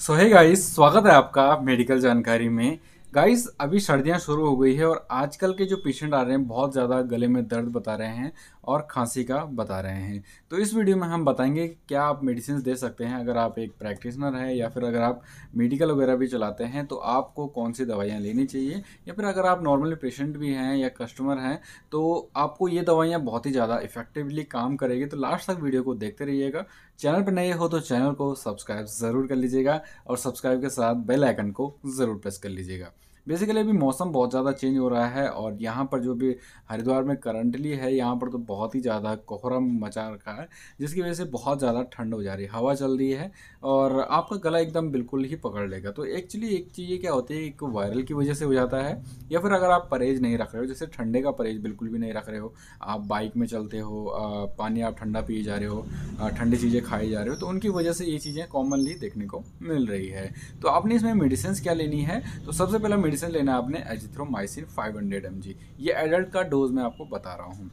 सो है गाइस स्वागत है आपका मेडिकल जानकारी में। गाइस अभी सर्दियाँ शुरू हो गई है और आजकल के जो पेशेंट आ रहे हैं, बहुत ज़्यादा गले में दर्द बता रहे हैं। और खांसी का बता रहे हैं। तो इस वीडियो में हम बताएँगे क्या आप मेडिसिन दे सकते हैं अगर आप एक प्रैक्टिशनर हैं या फिर अगर आप मेडिकल वगैरह भी चलाते हैं तो आपको कौन सी दवाइयाँ लेनी चाहिए? या फिर अगर आप नॉर्मली पेशेंट भी हैं या कस्टमर हैं तो आपको ये दवाइयाँ बहुत ही ज़्यादा इफेक्टिवली काम करेगी। तो लास्ट तक वीडियो को देखते रहिएगा। चैनल पर नए हो तो चैनल को सब्सक्राइब ज़रूर कर लीजिएगा और सब्सक्राइब के साथ बेल आइकन को ज़रूर प्रेस कर लीजिएगा। बेसिकली अभी मौसम बहुत ज़्यादा चेंज हो रहा है और यहाँ पर जो भी हरिद्वार में करंटली है, यहाँ पर तो बहुत ही ज़्यादा कोहरा मचा रखा है, जिसकी वजह से बहुत ज़्यादा ठंड हो जा रही है, हवा चल रही है और आपका गला एकदम बिल्कुल ही पकड़ लेगा। तो एक्चुअली एक चीज़ ये क्या होती है, एक वायरल की वजह से हो जाता है, या फिर अगर आप परहेज नहीं रख रहे हो, जैसे ठंडे का परहेज बिल्कुल भी नहीं रख रहे हो, आप बाइक में चलते हो पानी आप ठंडा पिए जा रहे हो ठंडी चीज़ें खाई जा रहे हो तो उनकी वजह से ये चीज़ें कॉमनली देखने को मिल रही है। तो आपने इसमें मेडिसिन क्या लेनी है? तो सबसे पहले मेडिसिन लेना है आपने एजिथ्रोमाइसिन 500 हंड्रेड ये एडल्ट का डोज मैं आपको बता रहा हूँ।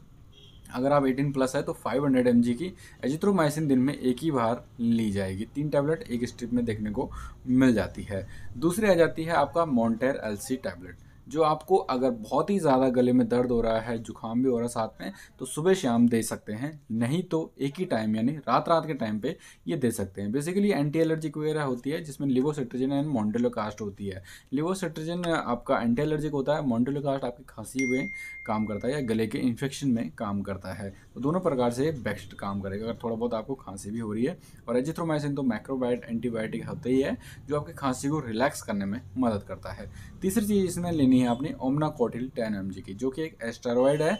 अगर आप 18 प्लस है तो 500 हंड्रेड की एजिथ्रोमाइसिन दिन में एक ही बार ली जाएगी। तीन टैबलेट एक स्ट्रिप में देखने को मिल जाती है। दूसरी आ जाती है आपका मोन्टेर एलसी टैबलेट जो आपको अगर बहुत ही ज़्यादा गले में दर्द हो रहा है, जुकाम भी हो रहा है साथ में तो सुबह शाम दे सकते हैं। नहीं तो एक ही टाइम यानी रात रात के टाइम पे ये दे सकते हैं। बेसिकली एंटी एलर्जिक वगैरह होती है, जिसमें लिवोसिट्रोजन एंड मोन्टेलोकास्ट होती है। लिवोसिट्रोजन आपका एंटी एलर्जिक होता है मोन्टेलोकास्ट आपकी खांसी में काम करता है या गले के इन्फेक्शन में काम करता है। तो दोनों प्रकार से बेस्ट काम करेगा। अगर थोड़ा बहुत आपको खांसी भी हो रही है, और एजिथ्रोमाइसिन तो मैक्रोबाइट एंटीबायोटिक होते ही है, जो आपकी खांसी को रिलैक्स करने में मदद करता है। तीसरी चीज़ इसमें लेनी है आपने ओमना कोटिल टेन एम की, जो कि एक एस्टेरॉयड है।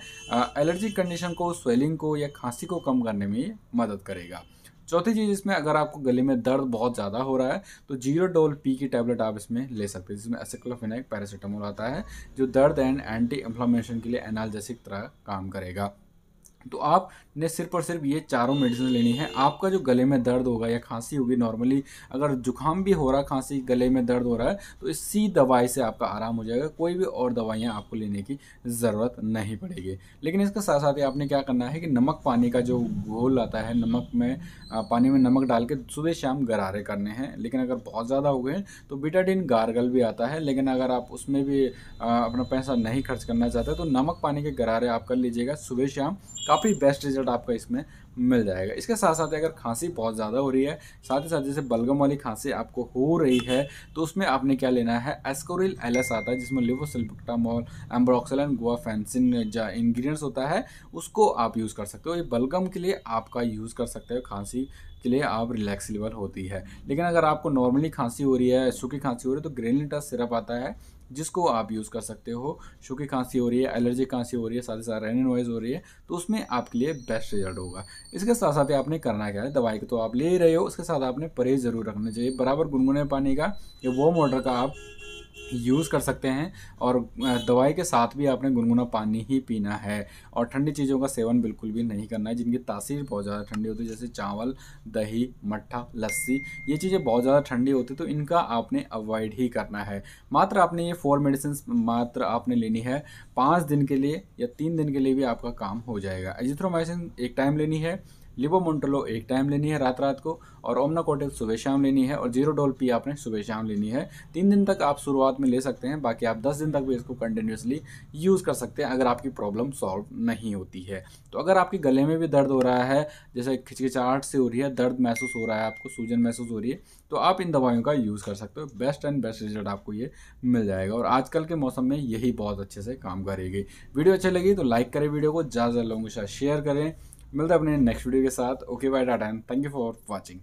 एलर्जिक कंडीशन को स्वेलिंग को या खांसी को कम करने में मदद करेगा। चौथी चीज़ इसमें, अगर आपको गले में दर्द बहुत ज़्यादा हो रहा है तो ज़ीरो डोल पी की टैबलेट आप इसमें ले सकते हैं, जिसमें एसिक्लोफिनाइक पैरासीटामोल आता है, जो दर्द एंड एंटी इन्फ्लामेशन के लिए एनाल्जेसिक तरह काम करेगा। तो आपने सिर्फ़ और सिर्फ़ ये चारों मेडिसिन लेनी है। आपका जो गले में दर्द होगा या खांसी होगी नॉर्मली अगर जुकाम भी हो रहा खांसी गले में दर्द हो रहा है तो इसी दवाई से आपका आराम हो जाएगा। कोई भी और दवाइयाँ आपको लेने की ज़रूरत नहीं पड़ेगी। लेकिन इसके साथ साथ ही आपने क्या करना है कि नमक पानी का जो घोल आता है, नमक में पानी में नमक डाल के सुबह शाम गरारे करने हैं। लेकिन अगर बहुत ज़्यादा हो गए तो बिटाडिन गारगल भी आता है। लेकिन अगर आप उसमें भी अपना पैसा नहीं खर्च करना चाहते तो नमक पानी के गरारे आप कर लीजिएगा सुबह शाम। काफ़ी बेस्ट रिज़ल्ट आपका इसमें। मिल जाएगा। इसके साथ साथ अगर खांसी बहुत ज़्यादा हो रही है, साथ ही साथ जैसे बलगम वाली खांसी आपको हो रही है तो उसमें आपने क्या लेना है? एस्कोरिल एल आता है, जिसमें लिवोसिल्पिक्टामोल एम्ब्रोक्सिलन फैंसिन जो इन्ग्रीडियंट्स होता है, उसको आप यूज़ कर सकते हो। ये बलगम के लिए आपका यूज़ कर सकते हो, खांसी के लिए आप रिलैक्स लेवल होती है। लेकिन अगर आपको नॉर्मली खांसी हो रही है, सूखी खांसी हो रही है तो ग्रेन ग्रेनिटा सिरप आता है, जिसको आप यूज़ कर सकते हो। सूखी खांसी हो रही है एलर्जी खांसी हो रही है, साथ ही साथ रेनिन वॉइस हो रही है तो उसमें आपके लिए बेस्ट रिज़ल्ट होगा। इसके साथ साथ आपने करना क्या है? दवाई को तो आप ले रहे हो उसके साथ आपने परहेज ज़रूर रखना चाहिए। बराबर गुनगुने पानी का, या वो वाटर का आप यूज़ कर सकते हैं और दवाई के साथ भी आपने गुनगुना पानी ही पीना है। और ठंडी चीज़ों का सेवन बिल्कुल भी नहीं करना है, जिनकी तासीर बहुत ज़्यादा ठंडी होती है, जैसे चावल, दही, मट्ठा, लस्सी, ये चीज़ें बहुत ज़्यादा ठंडी होती तो इनका आपने अवॉइड ही करना है। मात्र आपने ये फोर मेडिसिन मात्र आपने लेनी है, पाँच दिन के लिए या तीन दिन के लिए भी आपका काम हो जाएगा। एजिथ्रोमाइसिन एक टाइम लेनी है लिबोमोन्टोलो एक टाइम लेनी है रात रात को और ओमना कोटेल सुबह शाम लेनी है और ज़ीरो डोल पी आपने सुबह शाम लेनी है। तीन दिन तक आप शुरुआत में ले सकते हैं, बाकी आप दस दिन तक भी इसको कंटिन्यूसली यूज़ कर सकते हैं अगर आपकी प्रॉब्लम सॉल्व नहीं होती है। तो अगर आपके गले में भी दर्द हो रहा है, जैसे खिचखिचाहट से हो रही है, दर्द महसूस हो रहा है आपको, सूजन महसूस हो रही है तो आप इन दवाइयों का यूज़ कर सकते हो। बेस्ट एंड बेस्ट रिज़ल्ट आपको ये मिल जाएगा और आजकल के मौसम में यही बहुत अच्छे से काम करेगी। वीडियो अच्छी लगी तो लाइक करें वीडियो को, ज़्यादा ज़्यादा लोगों के साथ शेयर करें। मिलते हैं अपने नेक्स्ट वीडियो के साथ। Okay bye tata and thank you for watching